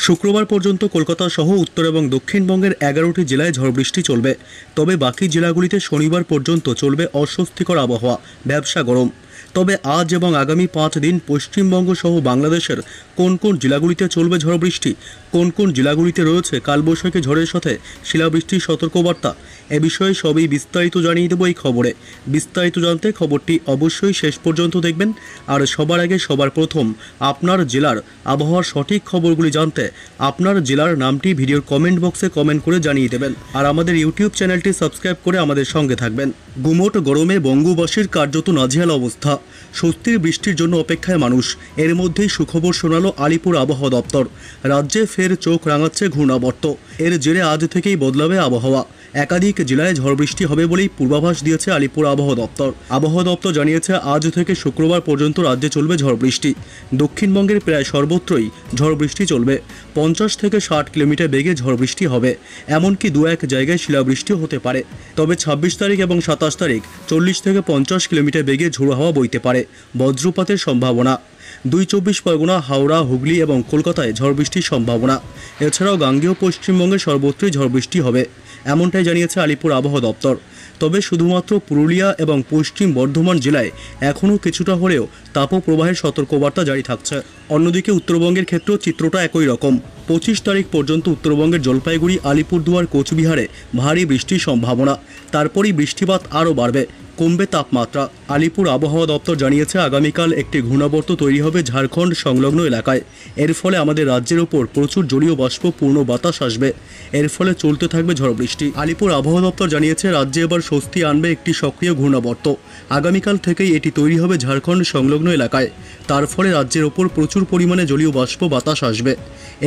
শুক্রবার পর্যন্ত কলকাতা সহ উত্তর এবং দক্ষিণবঙ্গের এগারোটি জেলায় ঝড় বৃষ্টি চলবে। তবে বাকি জেলাগুলিতে শনিবার পর্যন্ত চলবে অস্বস্তিকর আবহাওয়া। ব্যবসা গরম। তবে আজ এবং আগামী পাঁচ দিন পশ্চিমবঙ্গ সহ বাংলাদেশের কোন কোন জেলাগুলিতে চলবে ঝড় বৃষ্টি কোন কোন জেলাগুলিতে রয়েছে কালবৈশাখী ঝড়ের সাথে শিলাবৃষ্টির সতর্কবার্তা, এ বিষয়ে সবই বিস্তারিত জানিয়ে দেবো এই খবরে। বিস্তারিত জানতে খবরটি অবশ্যই শেষ পর্যন্ত দেখবেন। আর সবার আগে সবার প্রথম, আপনার জেলার আবহাওয়ার সঠিক খবরগুলি জানতে আপনার জেলার নামটি ভিডিওর কমেন্ট বক্সে কমেন্ট করে জানিয়ে দেবেন। আর আমাদের ইউটিউব চ্যানেলটি সাবস্ক্রাইব করে আমাদের সঙ্গে থাকবেন। গুমোট গরমে বঙ্গবাসীর কার্যত নাজিয়াল অবস্থা। স্বস্তির বৃষ্টির জন্য অপেক্ষায় মানুষ। এর মধ্যেই সুখবর শোনালো আলিপুর আবহাওয়া দপ্তর। রাজ্যে ফের চোখ রাঙাচ্ছে ঘূর্ণাবর্ত। এর জেরে আজ থেকেই বদলাবে আবহাওয়া। একাধিক জেলায় ঝড় বৃষ্টি হবে বলেই পূর্বাভাস দিয়েছে আলিপুর আবহাওয়া দপ্তর। আবহাওয়া দপ্তর জানিয়েছে, আজ থেকে শুক্রবার পর্যন্ত রাজ্যে চলবে ঝড় বৃষ্টি। দক্ষিণবঙ্গের প্রায় সর্বত্রই ঝড় বৃষ্টি চলবে। পঞ্চাশ থেকে ষাট কিলোমিটার বেগে ঝড় বৃষ্টি হবে। এমনকি দু এক জায়গায় শিলাবৃষ্টিও হতে পারে। তবে ছাব্বিশ তারিখ এবং সাতাশ তারিখ চল্লিশ থেকে পঞ্চাশ কিলোমিটার বেগে ঝোড়ো হাওয়া বইতে পারে। বজ্রপাতের সম্ভাবনা। দুই চব্বিশ পরগনা, হাওড়া, হুগলি এবং কলকাতায় ঝড় বৃষ্টির সম্ভাবনা। এছাড়াও গাঙ্গেয় পশ্চিমবঙ্গে সর্বত্রই ঝড় বৃষ্টি হবে। এমনটাই জানিয়েছে আলিপুর আবহাওয়া দপ্তর। তবে শুধুমাত্র পুরুলিয়া এবং পশ্চিম বর্ধমান জেলায় এখনও কিছুটা হলেও তাপপ্রবাহের সতর্কবার্তা জারি থাকছে। অন্যদিকে উত্তরবঙ্গের ক্ষেত্রেও চিত্রটা একই রকম। পঁচিশ তারিখ পর্যন্ত উত্তরবঙ্গের জলপাইগুড়ি, আলিপুরদুয়ার, কোচবিহারে ভারী বৃষ্টির সম্ভাবনা। তারপরই বৃষ্টিপাত আরও বাড়বে। কমবে তাপমাত্রা। আলিপুর আবহাওয়া দপ্তর জানিয়েছে, আগামীকাল একটি ঘূর্ণাবর্ত তৈরি হবে ঝাড়খণ্ড সংলগ্ন এলাকায়। এর ফলে আমাদের রাজ্যের ওপর প্রচুর জলীয় বাষ্প, পূর্ণ বাতাস আসবে। এর ফলে চলতে থাকবে ঝড় বৃষ্টি। আলিপুর আবহাওয়া দপ্তর জানিয়েছে, রাজ্যে এবার স্বস্তি আনবে একটি সক্রিয় ঘূর্ণাবর্ত। আগামীকাল থেকেই এটি তৈরি হবে ঝাড়খণ্ড সংলগ্ন এলাকায়। তার ফলে রাজ্যের ওপর প্রচুর পরিমাণে জলীয় বাষ্প, বাতাস আসবে।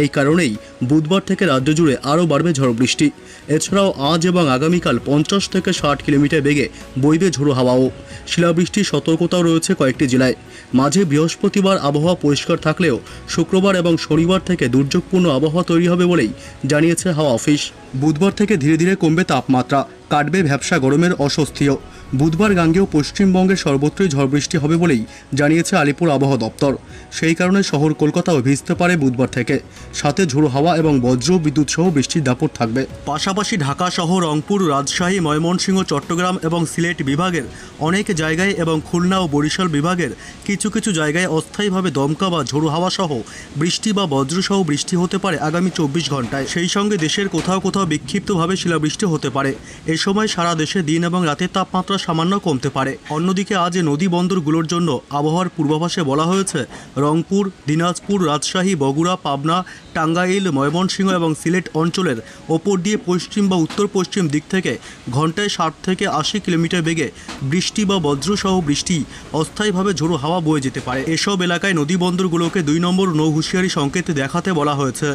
এই কারণেই বুধবার থেকে রাজ্য জুড়ে আরও বাড়বে ঝড় বৃষ্টি। এছাড়াও আজ এবং আগামীকাল পঞ্চাশ থেকে ষাট কিলোমিটার বেগে বইবে ঝোড়ো হাওয়াও। শিলাবৃষ্টির সতর্কতাও রয়েছে কয়েকটি জেলায়। মাঝে বৃহস্পতিবার আবহাওয়া পরিষ্কার থাকলেও শুক্রবার এবং শনিবার থেকে দুর্যোগপূর্ণ আবহাওয়া তৈরি হবে বলেই জানিয়েছে হাওয়া অফিস। বুধবার থেকে ধীরে ধীরে কমবে তাপমাত্রা। কাটবে ভ্যাবসা গরমের অস্বস্তিও বুধবার গাঙ্গেও পশ্চিমবঙ্গের সর্বত্রই ঝড় বৃষ্টি হবে বলেই জানিয়েছে আলিপুর আবহাওয়া দপ্তর। সেই কারণে শহর কলকাতাও ভিজতে পারে বুধবার থেকে। সাথে ঝোড়ো হাওয়া এবং বজ্র বিদ্যুৎ সহ বৃষ্টির দাপট থাকবে। পাশাপাশি ঢাকা সহ রংপুর, রাজশাহী, ময়মনসিংহ, চট্টগ্রাম এবং সিলেট বিভাগের অনেক জায়গায় এবং খুলনা ও বরিশাল বিভাগের কিছু কিছু জায়গায় অস্থায়ীভাবে দমকা বা ঝোড়ো হাওয়া সহ বৃষ্টি বা বজ্রসহ বৃষ্টি হতে পারে আগামী চব্বিশ ঘন্টায়। সেই সঙ্গে দেশের কোথাও কোথাও বিক্ষিপ্তভাবে শিলাবৃষ্টি হতে পারে। এ সময় সারা দেশে দিন এবং রাতের তাপমাত্রা সামান্য কমতে পারে। অন্যদিকে আজ নদী বন্দরগুলোর জন্য আবহাওয়ার পূর্বাভাসে বলা হয়েছে, রংপুর, দিনাজপুর, রাজশাহী, বগুড়া, পাবনা, টাঙ্গাইল, ময়মনসিংহ এবং সিলেট অঞ্চলের ওপর দিয়ে পশ্চিম বা উত্তর পশ্চিম দিক থেকে ঘন্টায় ষাট থেকে আশি কিলোমিটার বেগে বৃষ্টি বা বজ্রসহ বৃষ্টি, অস্থায়ীভাবে ঝোড়ো হাওয়া বয়ে যেতে পারে। এসব এলাকায় নদী বন্দরগুলোকে দুই নম্বর নৌ হুঁশিয়ারি সংকেত দেখাতে বলা হয়েছে।